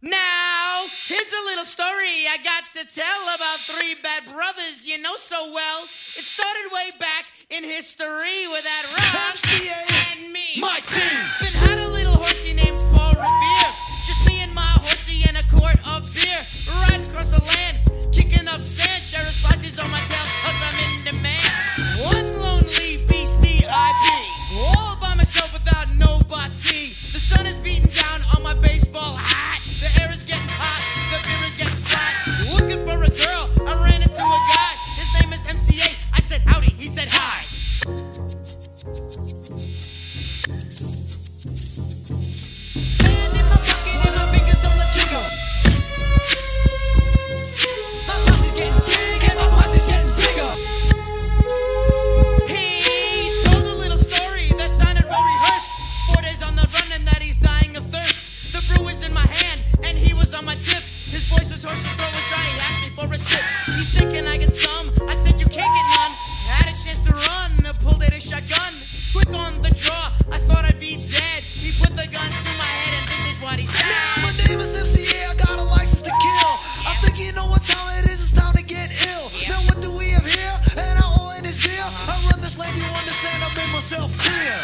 Now, here's a little story I got to tell about three bad brothers you know so well. It started way back in history with that rock and me. my team.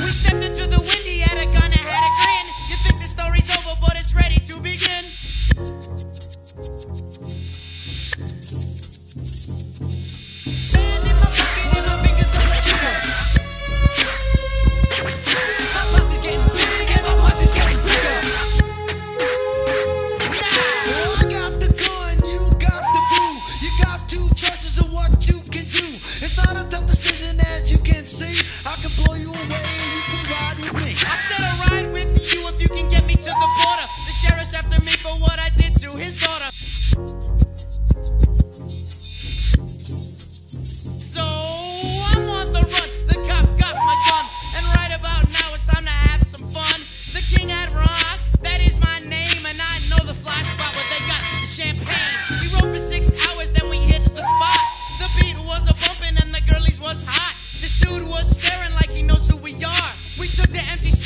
We stepped into the windy at a gun. me. I said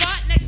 spot next